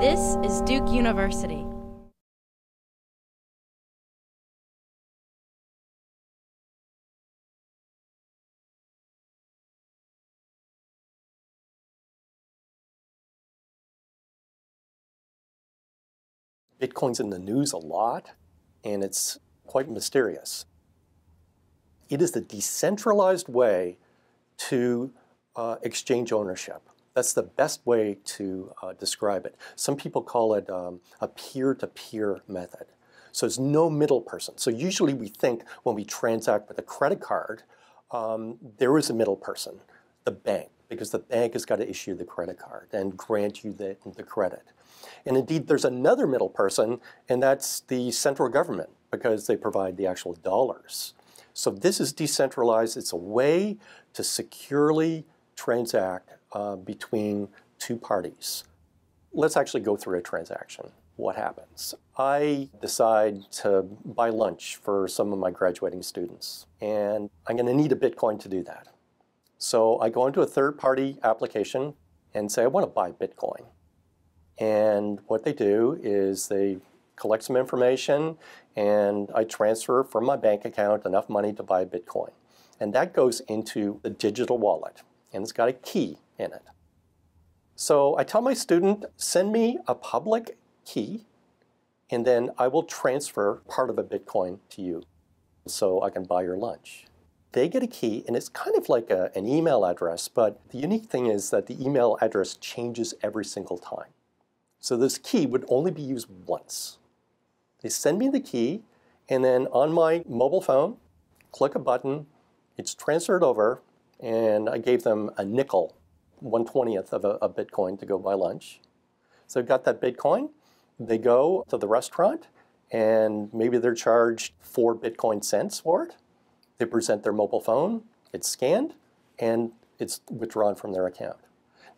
This is Duke University. Bitcoin's in the news a lot, and it's quite mysterious. It is the decentralized way to uh, exchange ownership. That's the best way to uh, describe it. Some people call it um, a peer-to-peer -peer method. So there's no middle person. So usually we think when we transact with a credit card, um, there is a middle person, the bank, because the bank has got to issue the credit card and grant you the, the credit. And indeed, there's another middle person, and that's the central government, because they provide the actual dollars. So this is decentralized. It's a way to securely transact uh, between two parties. Let's actually go through a transaction. What happens? I decide to buy lunch for some of my graduating students, and I'm going to need a Bitcoin to do that. So I go into a third-party application and say, I want to buy Bitcoin. And what they do is they collect some information and I transfer from my bank account enough money to buy Bitcoin. And that goes into the digital wallet and it's got a key in it. So I tell my student, send me a public key and then I will transfer part of a Bitcoin to you so I can buy your lunch. They get a key and it's kind of like a, an email address, but the unique thing is that the email address changes every single time. So this key would only be used once. They send me the key, and then on my mobile phone, click a button, it's transferred over, and I gave them a nickel, 120th of a, a Bitcoin to go buy lunch. So I've got that Bitcoin. They go to the restaurant, and maybe they're charged four Bitcoin cents for it. They present their mobile phone, it's scanned, and it's withdrawn from their account.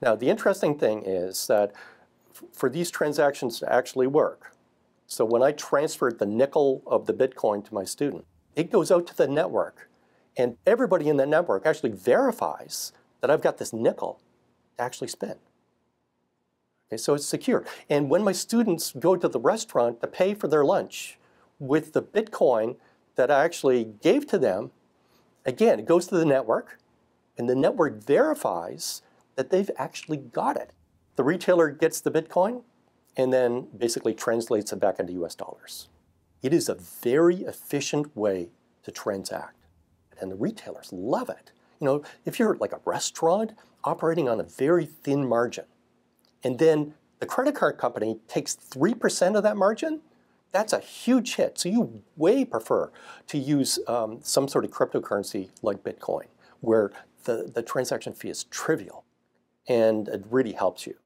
Now, the interesting thing is that for these transactions to actually work. So when I transferred the nickel of the Bitcoin to my student, it goes out to the network. And everybody in the network actually verifies that I've got this nickel actually spend. Okay, so it's secure. And when my students go to the restaurant to pay for their lunch with the Bitcoin that I actually gave to them, again, it goes to the network, and the network verifies that they've actually got it. The retailer gets the Bitcoin and then basically translates it back into US dollars. It is a very efficient way to transact. And the retailers love it. You know, if you're like a restaurant operating on a very thin margin, and then the credit card company takes 3% of that margin, that's a huge hit. So you way prefer to use um, some sort of cryptocurrency like Bitcoin, where the, the transaction fee is trivial and it really helps you.